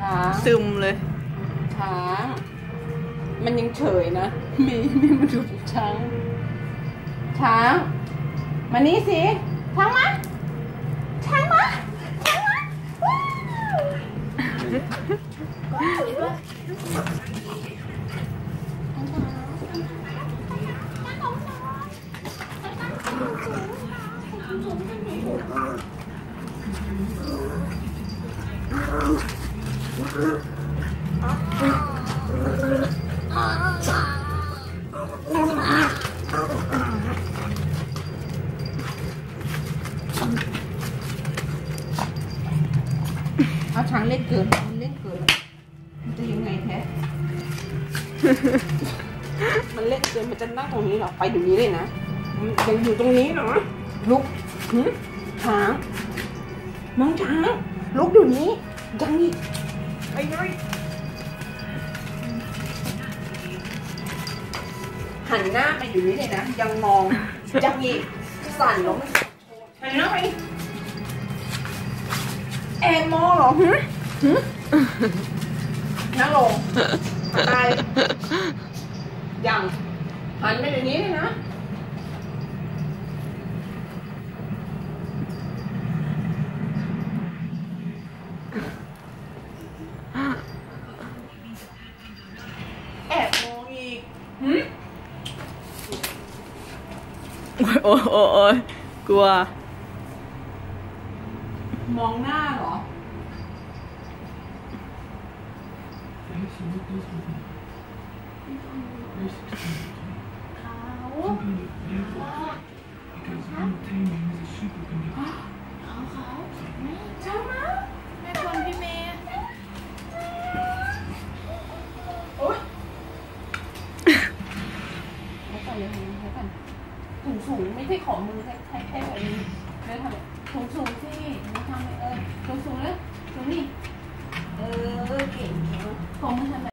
ช้างซึมเลย ช้าง มันยังเฉยนะ มีมีมาดูช้าง ช้าง มานี่สิ ช้างมา ช้างมา ช้างมาว้าว เอาช้างเล่นเกินมันเล่นเกินมันจะยังไงแท้ มันเล่นเกินมันจะนั่งตรงนี้เหรอ ไปเดี๋ยวนี้เลยนะมันยังอยู่ตรงนี้เหรอลุกหึช้าง น้องช้างลุกเดี๋ยวนี้ยังอีกไปเลยหันหน้าไปอยู่นี้เลยนะ ยังมองยังอีกสั่นลงหันหน้าไปแอนมองเหรอหึหึนั่งลงตายยังหันไปอย่างนี้เลยนะ แอบมองอีกหึ โอ้ยโอ้ยโอ้ยกลัว มองหน้าเหรอโอ๊ ถุงสูงไม่ใช่ของมือแค่แค่แค่แบบนี้เดียวทำถุงสูงสูงสิมาทำเออถุงสูง